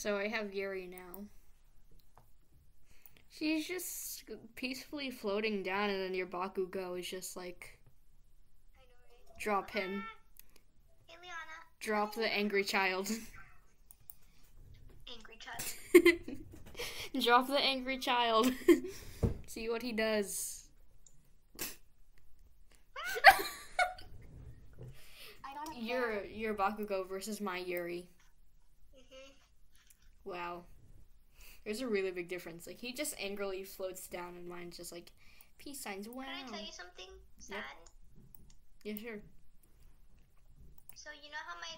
So I have Yuri now. She's just peacefully floating down, and then your Bakugo is just like, I know, right? drop him. Hey, Drop the angry child. Angry child. Drop the angry child. See what he does. I got a Your your Bakugo versus my Yuri. Wow. There's a really big difference. Like he just angrily floats down and mine's just like peace signs. Wow. Can I tell you something sad? Yeah, sure. So you know how my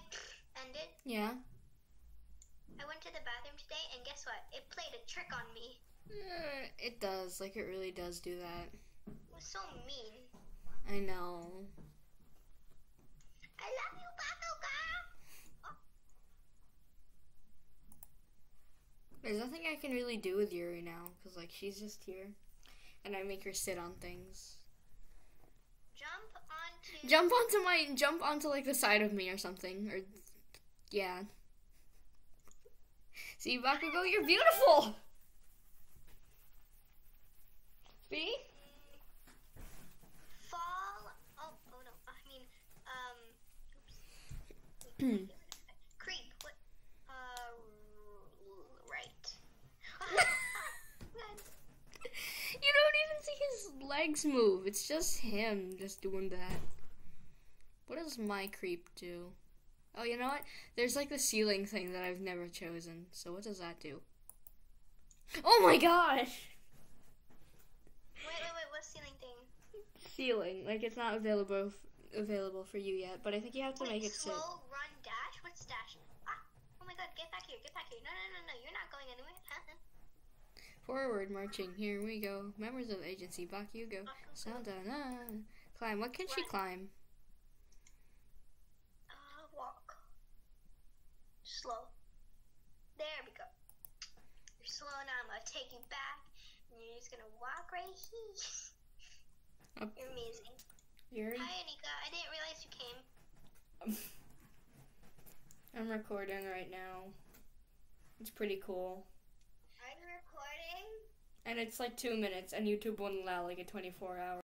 ended? Yeah. I went to the bathroom today, and guess what? It played a trick on me. Eh, it does. Like it really does do that. It was so mean. I know. I love you, Bakugan. There's nothing I can really do with Yuri now because like she's just here, and I make her sit on things. Jump onto. Jump onto my jump onto like the side of me or something or yeah. See Bakugo, you're beautiful. See? Fall. Oh, oh no. I mean, um. Oops. Creep. What? Uh. Right. You don't even see his legs move. It's just him just doing that. What does my creep do? Oh, you know what? There's like the ceiling thing that I've never chosen. So what does that do? Oh my gosh! wait, wait, wait. What ceiling thing? Ceiling. Like it's not available available for you yet, but I think you have to Wait, make it slow sit. run dash. What's dash? Ah! Oh my God! Get back here! Get back here! No, no, no, no! You're not going anywhere. Forward marching. Here we go. Members of the agency, Bakugo. Sound on. Ah. Climb. What can she climb? Uh, walk. Slow. There we go. You're slow now. I'm gonna take you back. And you're just gonna walk right here. Up. You're amazing. Yuri? Hi, Anika. I didn't realize you came. I'm recording right now. It's pretty cool. And it's like two minutes, and YouTube won't allow like a 24 hour.